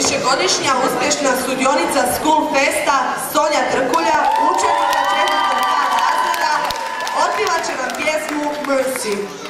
višegodišnja uspješna sudionica School Festa Sonja Trkulja, učenica četvrtog razreda, otpivat će vam pjesmu Mercy.